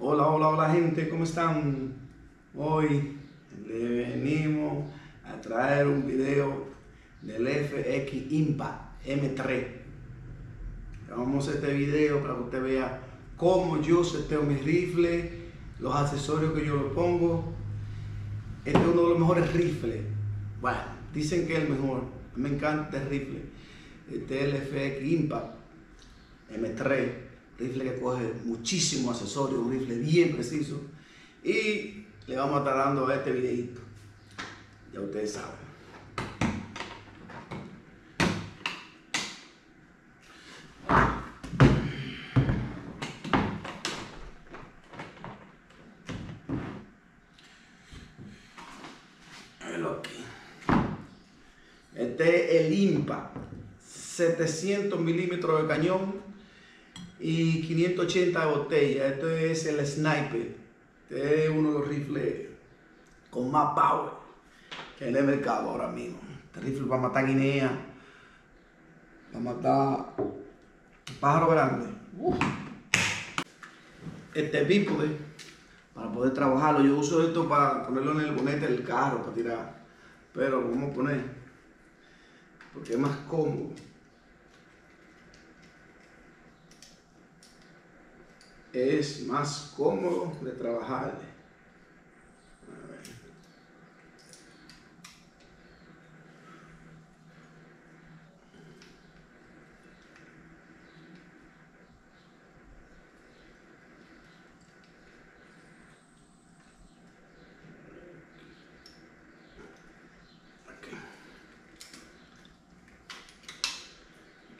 Hola, hola, hola gente, ¿cómo están? Hoy le venimos a traer un video del FX Impact M3. Vamos a este video para que usted vea cómo yo seteo mi rifle, los accesorios que yo le pongo. Este es uno de los mejores rifles. Bueno, dicen que es el mejor. Me encanta este rifle. Este es el FX Impact M3 rifle que coge muchísimos accesorios, un rifle bien preciso. Y le vamos a estar dando este videito. Ya ustedes saben. Este es el IMPA, 700 milímetros de cañón y 580 de botella. Esto es el Sniper. Este es uno de los rifles con más power que en el mercado ahora mismo. Este rifle para matar guinea, para matar pájaro grande. Este bípode, para poder trabajarlo. Yo uso esto para ponerlo en el bonete del carro, para tirar. Pero lo vamos a poner porque es más cómodo. Es más cómodo de trabajar.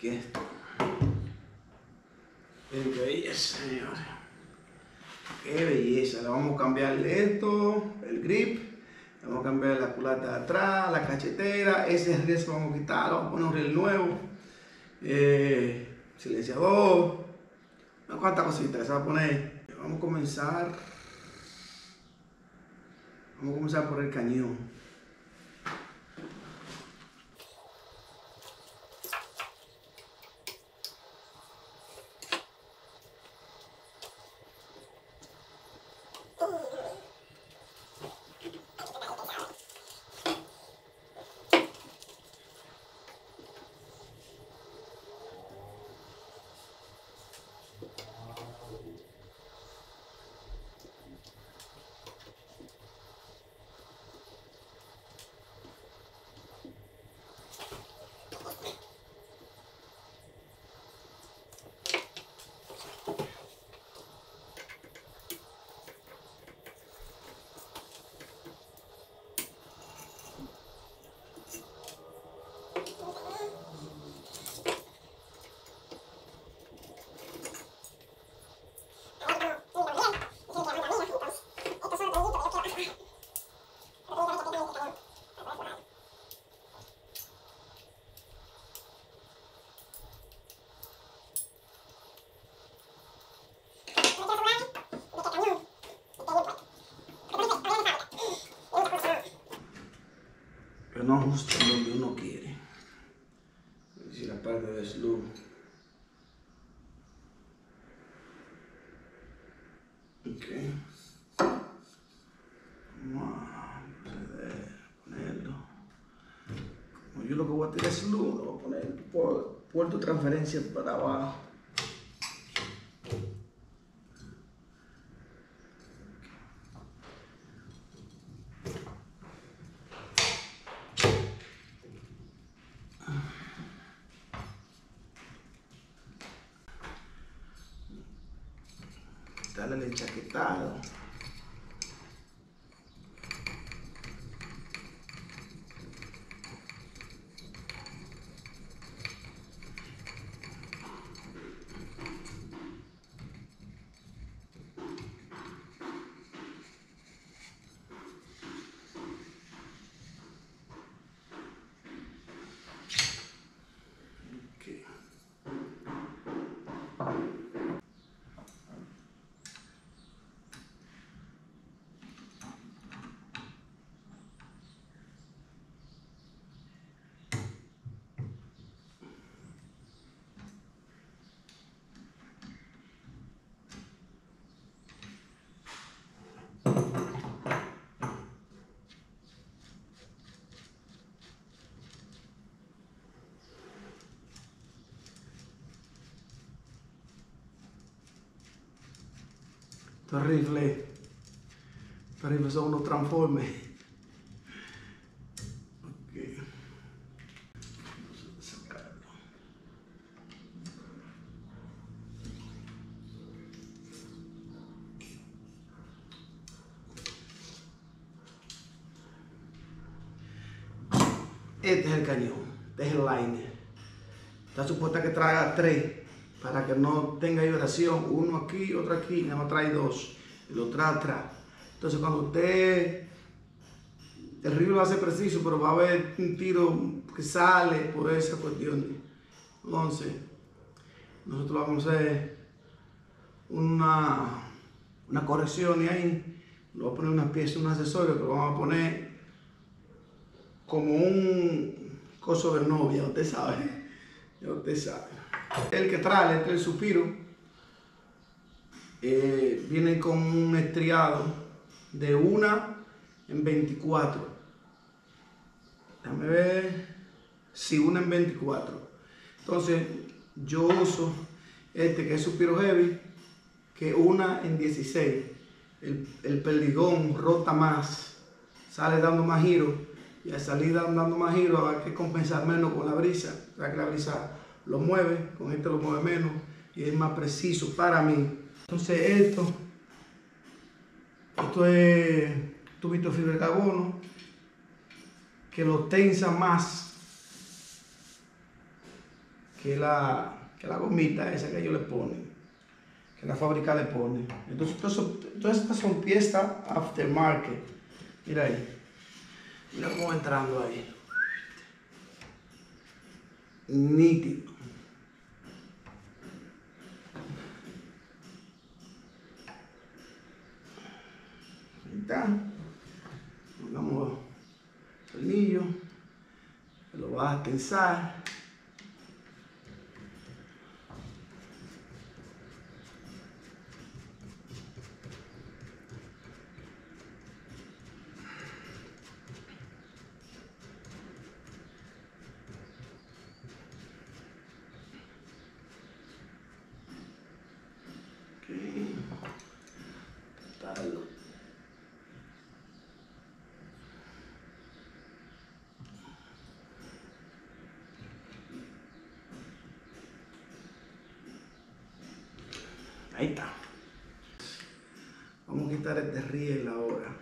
Está. Qué belleza, señores. Qué belleza. Le vamos a cambiarle esto, el grip. Vamos a cambiar la culata de atrás, la cachetera. Ese riel se vamos a quitar. Vamos a poner un riel nuevo. Eh, silenciador. Unas cuantas cositas se va a poner. Vamos a comenzar. Vamos a comenzar por el cañón. Donde uno quiere. Si la parte de slow. Ok. Vamos a ponerlo. Como yo lo que voy a tirar es slow, lo voy a poner por puerto transferencia para abajo. Dale el enchaquetado. Estos rifles son unos transformes. Ok. Vamos a sacarlo. Este es el cañón, este es el liner. Está supuesta que traiga tres no tenga vibración. Uno aquí, otro aquí, nada más trae dos. Y lo trae atrás. Entonces cuando usted, el río va a ser preciso, pero va a haber un tiro que sale por esa cuestión. Entonces, nosotros vamos a hacer una, una corrección y ahí le voy a poner una pieza, un accesorio que vamos a poner como un coso de novia, usted sabe. Ya usted sabe. El que trae, este el suspiro, eh, viene con un estriado de una en 24. Déjame ver. Si una en 24. Entonces, yo uso este que es suspiro heavy, que una en 16. El, perdigón rota más, sale dando más giros y al salir dando más giros hay que compensar menos con la brisa, o que la brisa lo mueve, con este lo mueve menos y es más preciso para mí. Entonces esto, esto es tubito de de carbono que lo tensa más que la, que la gomita esa que ellos le ponen, que la fábrica le pone. Entonces, todas estas son piezas aftermarket. Mira ahí. Mira cómo entrando ahí. Nítido. Pongamos el tornillo. Lo vas a tensar. Ahí está. Vamos a quitar este riel ahora.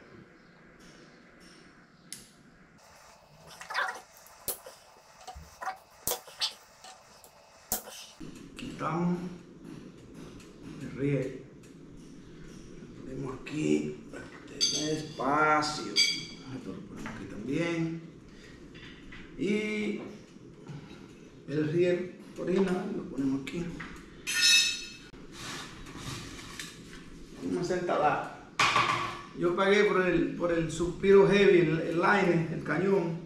Quitamos el riel. Lo ponemos aquí para que tenga espacio. Esto lo ponemos aquí también. Y el riel original lo ponemos aquí. Vamos a instalar. Yo pagué por el, por el suspiro heavy, el, el el cañón,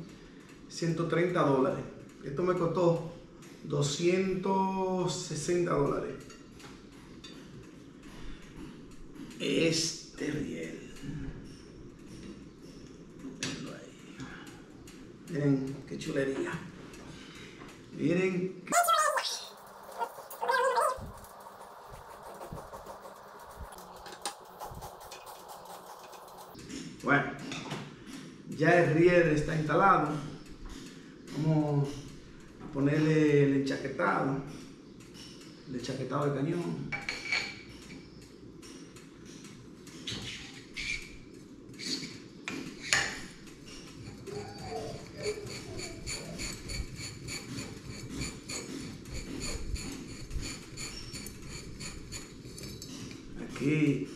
130 dólares. Esto me costó 260 dólares. Este riel. Miren qué chulería. Miren qué... Bueno, ya el riel está instalado. Vamos a ponerle el enchaquetado, el enchaquetado del cañón. Aquí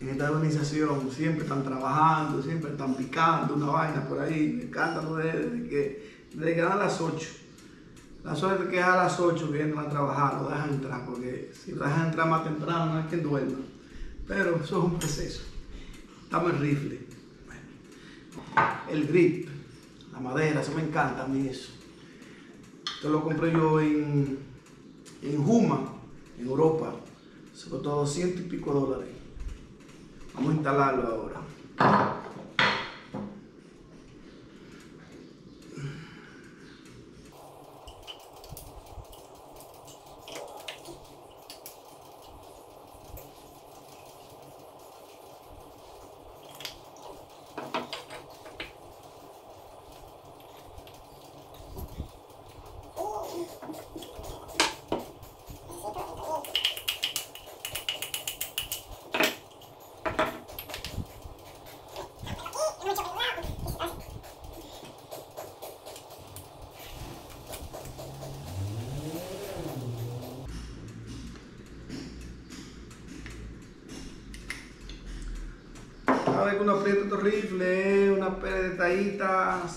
en esta organización siempre están trabajando, siempre están picando una vaina por ahí. Me encanta lo de, desde que, desde que dan las 8. La suerte que a las 8 vienen a trabajar, lo dejan entrar, porque si lo dejan entrar más temprano no es que duerma. Pero eso es un proceso. Estamos en rifle. El grip, la madera, eso me encanta a mí eso. Esto lo compré yo en, en Juma, en Europa. Se costó 200 y pico dólares. Vamos a instalarlo ahora. vez que uno rifles, una pere de tallitas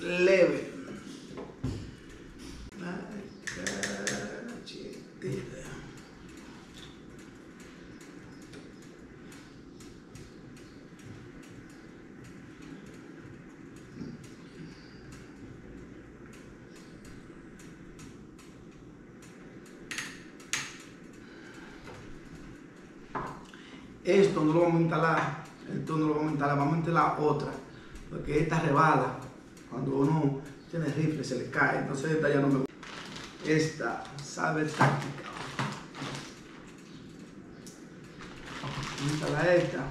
leve. Esto no lo vamos a instalar, no lo vamos a instalar, vamos a instalar otra, porque esta rebala, cuando uno tiene rifle se le cae, entonces esta ya no me Esta sabe táctica. Vamos a esta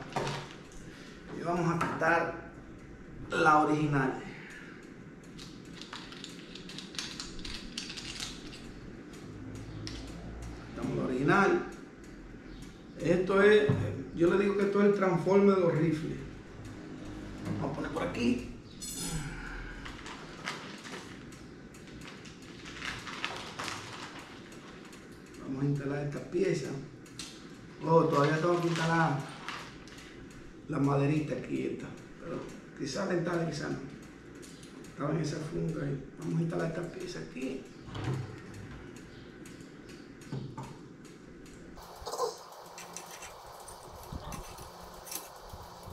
y vamos a quitar la original. Quitamos la original. Esto es, yo le digo que esto es el transforme de los rifles. Vamos a poner por aquí. Vamos a instalar esta pieza. Oh, todavía tengo que instalar la maderita aquí esta. Pero quizás la instale, quizás no. Estaba en esa funda ahí. Vamos a instalar esta pieza aquí.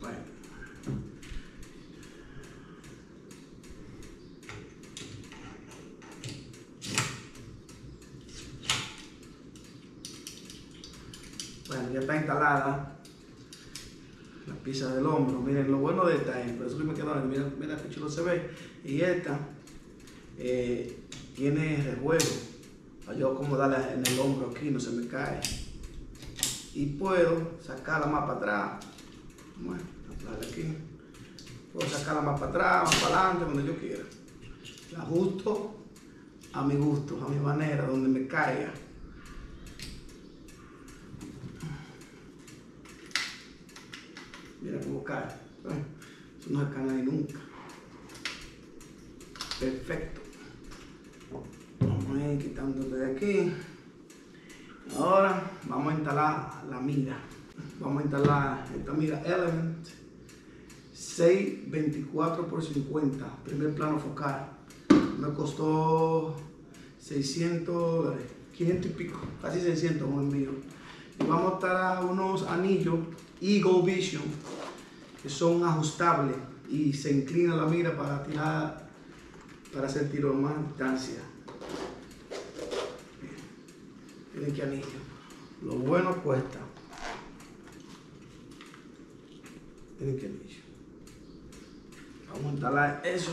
Bueno. Bueno, ya está instalada la pieza del hombro. Miren, lo bueno de esta es, por eso que me quedo, mira, mira qué chulo se ve. Y esta eh, tiene rejuego para yo acomodarla en el hombro aquí, no se me cae. Y puedo sacarla más para atrás. Bueno, aquí. Puedo sacarla más para atrás, más para adelante, donde yo quiera. La ajusto a mi gusto, a mi manera, donde me caiga. Mira cómo cae. Eso no se cae ahí nunca. Perfecto. Vamos a ir quitando de aquí. Ahora vamos a instalar la mira. Vamos a instalar esta mira Element 624 por 50, primer plano focal. Me costó 600 dólares, 500 y pico, casi 600 con mío. Y vamos a estar unos anillos Eagle Vision que son ajustables y se inclina la mira para tirar, para a más distancia. Miren qué anillo. Lo bueno cuesta. Miren qué anillo. Vamos a instalar eso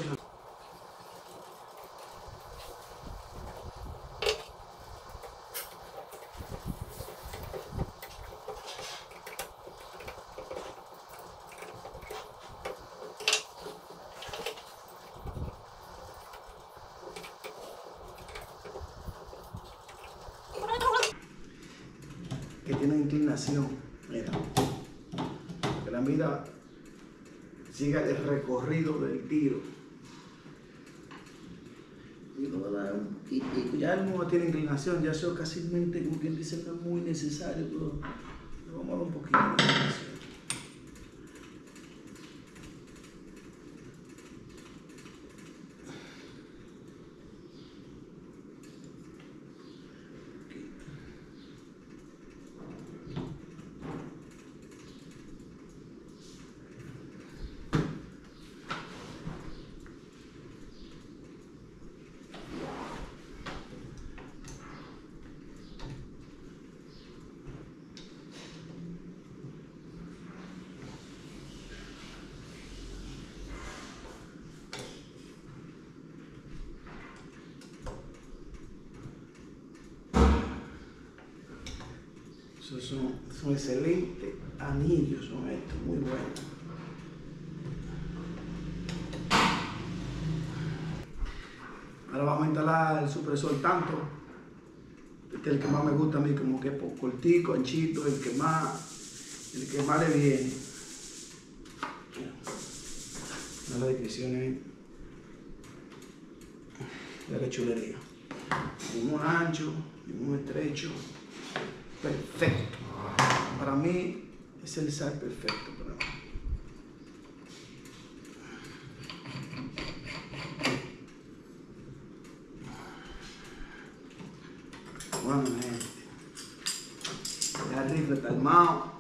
tiene inclinación. Mira. Que la mira siga el recorrido del tiro. Y poquitico. Ya el modo tiene inclinación, ya eso casi como quien dice no es muy necesario, pero vamos a dar un poquito de son, son excelentes anillos, son estos, muy buenos. Ahora vamos a instalar el supresor tanto, este es el que más me gusta a mí, como que por cortico, anchito, el que más, el que más le viene. Mira la descripción ahí. Mira qué chulería. Uno ancho uno estrecho perfecto. Para mí Es el sal perfecto para mí. Bueno, gente. Ya el.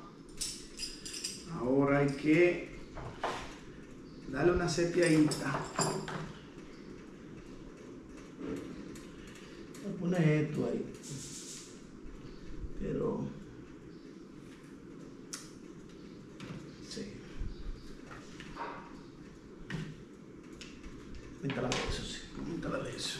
Ahora hay que darle una sepiadita. Voy a esto ahí. Pero. Sí. Coméntala de eso, sí. Coméntala de eso.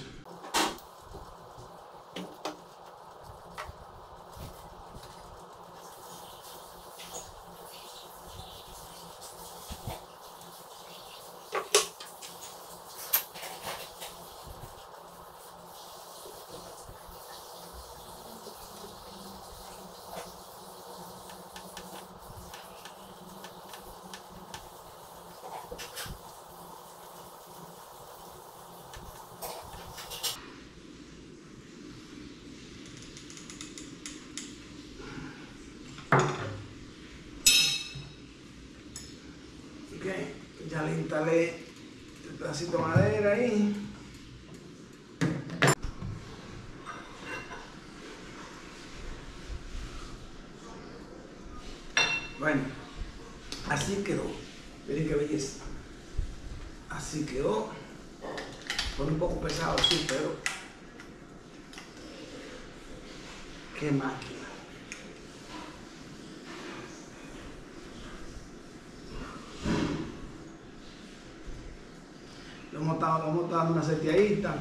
Ok, ya le instalé el pedacito de madera ahí. Bueno, así quedó. Miren qué belleza. Así quedó. Fue un poco pesado, sí, pero. Qué máquina. Estado, le hemos estado dando una seteadita.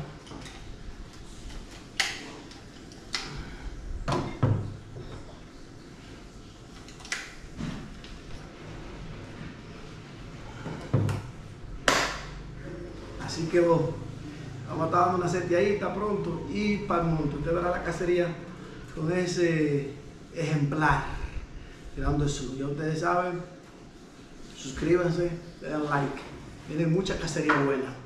Así que vos, vamos a estar dando una seteadita pronto y para el monte. Usted verá la cacería con ese ejemplar tirando el. Ya ustedes saben, suscríbanse, dan like. Viene mucha cacería buena.